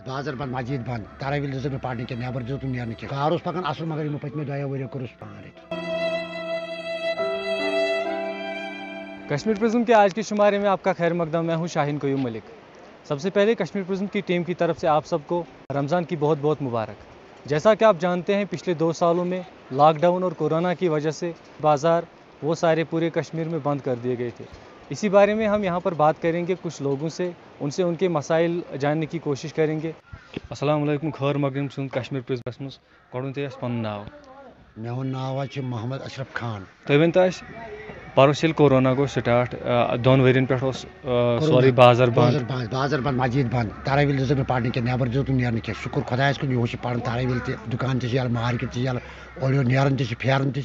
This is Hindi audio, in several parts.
बंद मस्जिद बंद ताराविल दिस पार्टी के नबर दिस नेर कह कार पकान असल मगर यमो पत्म दो वो कोर्स पान कश्मीर प्रिज्म के आज के शुमारे में आपका खैर मकदम, मैं हूँ शाहीन कोयूम मलिक। सबसे पहले कश्मीर प्रिज्म की टीम की तरफ़ से आप सबको रमज़ान की बहुत बहुत मुबारक। जैसा कि आप जानते हैं, पिछले दो सालों में लॉकडाउन और कोरोना की वजह से बाज़ार वो सारे पूरे कश्मीर में बंद कर दिए गए थे। इसी बारे में हम यहाँ पर बात करेंगे कुछ लोगों से उनसे उनके मसाइल जानने की कोशिश करेंगे। अस्सलाम वालेकुम खैर मकदम सुन कश्मीर प्रिज्मस मज तुम पन नाव? मेन नाव मोहम्मद अशरफ खान। तुम वन परस ये कोरोना गो स्टार्ट दोन वरियन पे सोरे बाज़ार बंद। बाज़ार बंद मस्जिद बंद ताराविल दिस पार्टी के नबर दिस नेर कह शुक्र खुदायस कुन यह पान ताराविल त दुकान तल मार्केट तल और नेरन त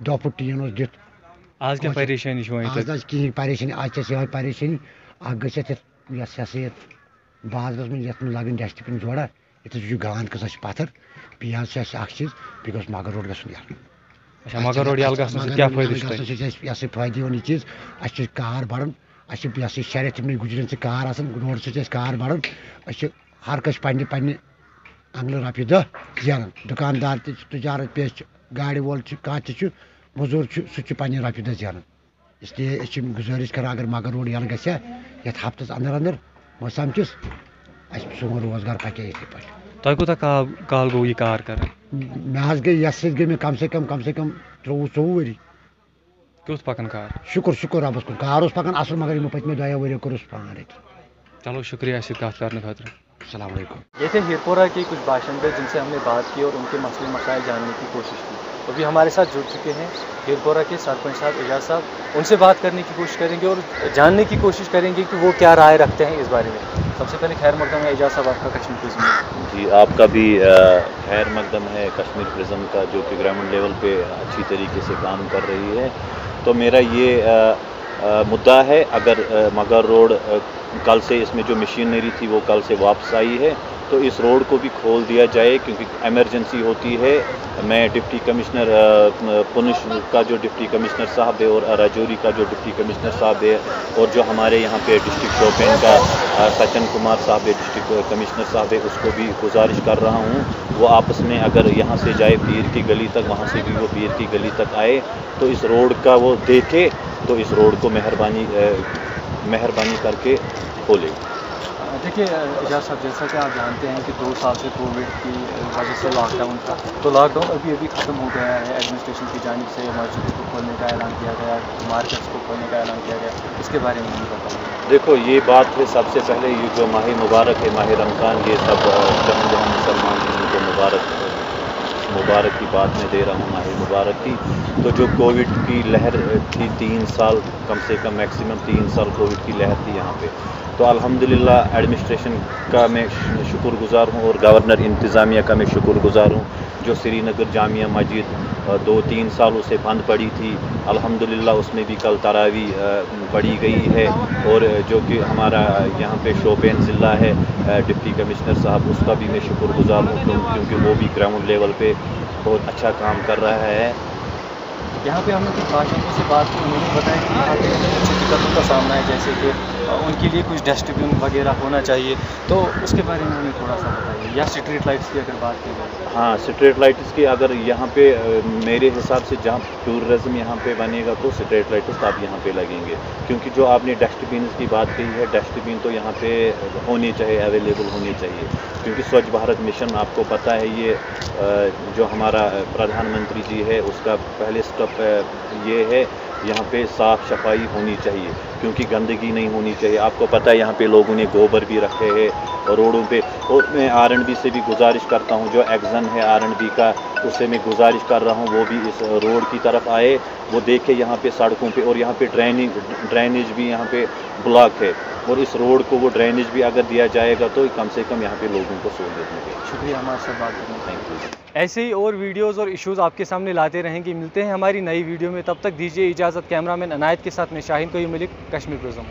खोलन चूरी छपि कर गर कोचन वोचन मज थोड़ा थोड़ा हाँ अच्छा मतलब दुकान पूर पी बंद पूर बंद नबर तुम तिमन दोन गुजार कर क्या गुजार कर कहें गुजार क्या कर कर चूर छपी कम ज़्यादा कह फुलगोपी सेरा टमाटर सेला अल सेरा कर चूर चूर उड़ कोचन मज युन मान बाज़ार कुन निवन नेर नबर दह फुट टीन दिख आज क्या परेशानी आज कहें परेशानी आज ये परेशानी अ गत ये बाजारस मज लगन डस्टबिन जोड़ा ये गांद कसा पत्थर बी चीज़ बी गो मगर रोड गन अच्छा मगर रोड यल क्या यह फ़ायदे यह चीज़ अ कार बढ़न अह शे रेत तमन गुजरन से कार रोड सह कार बढ़न अ हर कह पे पे अंगल रपि दह जेन दुकानदार तजारत पेश गाड़ वोल कह मजूर सह पे रपि दह जेन इसलिए गुजारिश कर अगर मगर रोड यल गया ये हफ्तस अंदर अंदर मौसम किस सोन रोज़गार पके इथे पे तुम कूत काल गो यह कार कर मे गई यस गई मे कम से कम कम से कम त्रोवु चौवु वरी क्युत पकन कार शुक्र शुक्र रबस कुन कार पकन असल मगर यमो पत्म दो वो कोर्स पान चलो शुक्रिया इस कत करने खतर सलाम ये थे हिरपोरा के कुछ बाशिंदे जिनसे हमने बात की और उनके मसले मसाइल जानने की कोशिश की। अभी हमारे साथ जुड़ चुके हैं। हिरपोरा के सरपंच साहब एजाज साहब उनसे बात करने की कोशिश करेंगे और जानने की कोशिश करेंगे कि वो क्या राय रखते हैं इस बारे में। सबसे पहले खैर मकदम है एजाज साहब आपका कश्मीर प्रिज्म जी आपका भी खैर मकदम है कश्मीर प्रिज्म का जो कि ग्रामीण लेवल पर अच्छी तरीके से काम कर रही है। तो मेरा ये मुद्दा है, अगर मगर रोड कल से इसमें जो मशीनरी थी वो कल से वापस आई है तो इस रोड को भी खोल दिया जाए, क्योंकि एमरजेंसी होती है। मैं डिप्टी कमिश्नर पुनिश का जो डिप्टी कमिश्नर साहब है और राजौरी का जो डिप्टी कमिश्नर साहब है, और जो हमारे यहाँ पे डिस्ट्रिक्ट शोपिन का सचिन कुमार साहब है, डिस्ट्रिक्ट कमिश्नर साहब है, उसको भी गुजारिश कर रहा हूँ। वो आपस में अगर यहाँ से जाए, पीर की गली तक, वहाँ से भी वो पीर की गली तक आए तो इस रोड का वो देखे तो इस रोड को मेहरबानी मेहरबानी करके खोले। देखिए एजाज साहब जैसा कि आप जानते हैं कि दो साल से कोविड की वजह से लॉकडाउन था तो लॉकडाउन अभी अभी ख़त्म हो गया है। एडमिनिस्ट्रेशन की जानब से मस्जिद को खोलने का ऐलान किया गया मार्केट्स को खोलने का ऐलान किया गया इसके बारे में नहीं बताइए देखो ये बात है सबसे पहले ये जो माह मुबारक है माह रमज़ान ये सब जहाँ जहाँ मुसलमान हैं उनको मुबारक मुबारक की बात में दे रहा हूँ माह मुबारक की। तो जो कोविड की लहर थी, तीन साल, कम से कम मैक्सिमम तीन साल कोविड की लहर थी यहाँ पे। तो अल्हम्दुलिल्लाह, एडमिनिस्ट्रेशन का मैं शुक्रगुजार हूँ और गवर्नर इंतज़ामिया का मैं शुक्रगुजार हूँ। जो श्रीनगर जामिया मस्जिद दो तीन सालों से बंद पड़ी थी। अल्हम्दुलिल्लाह उसमें भी कल तरावी पड़ी गई है। और जो कि हमारा यहाँ पे शोपेन ज़िला है डिप्टी कमिश्नर साहब, उसका भी मैं शुक्रगुजार हूँ क्योंकि वो भी ग्राउंड लेवल पे बहुत अच्छा काम कर रहा है। यहाँ पे हमने कुछ भाषणों से बात की, उन्होंने बताया कि यहाँ पे कुछ दिक्कतों का सामना है, जैसे कि उनके लिए कुछ डस्टबिन वगैरह होना चाहिए। तो उसके बारे में हमें थोड़ा सा बताइए या स्ट्रीट लाइट्स की अगर बात की जाए। हाँ स्ट्रीट लाइट्स की अगर यहाँ पे मेरे हिसाब से जहाँ टूरिज़्म यहाँ पे बनेगा तो स्ट्रीट लाइट्स आप यहाँ पे लगेंगे। क्योंकि जो आपने डस्टबिन की बात कही है डस्टबिन तो यहाँ पे होने चाहिए अवेलेबल होने चाहिए। क्योंकि स्वच्छ भारत मिशन आपको पता है, ये जो हमारा प्रधानमंत्री जी है, उसका पहले स्टेप ये है, यहाँ पे साफ़ सफ़ाई होनी चाहिए, क्योंकि गंदगी नहीं होनी चाहिए। आपको पता है यहाँ पे लोगों ने गोबर भी रखे हैं रोडों पे। और मैं आरएनबी से भी गुजारिश करता हूँ जो एग्ज़न है आरएनबी का उससे मैं गुजारिश कर रहा हूँ वो भी इस रोड की तरफ़ आए वो देखे यहाँ पे सड़कों पे और यहाँ पे ड्रेनेज ड्रेनेज भी यहाँ पे ब्लॉक है। और इस रोड को वो ड्रेनेज भी अगर दिया जाएगा तो कम से कम यहाँ पे लोगों को सहूलियत मिलेगी। शुक्रिया हमारे साथ बात करने थैंक यू ऐसे ही और वीडियोस और इश्यूज़ आपके सामने लाते रहेंगे। मिलते हैं हमारी नई वीडियो में। तब तक दीजिए इजाज़त। कैमरामैन अनायत के साथ मैं को कोई मलिक कश्मीर प्रिज्म।